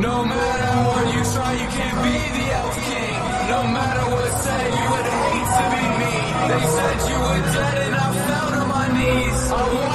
No matter what you try, you can't be the elf king. No matter what said, you would hate to be me. They said you were dead and I fell on my knees.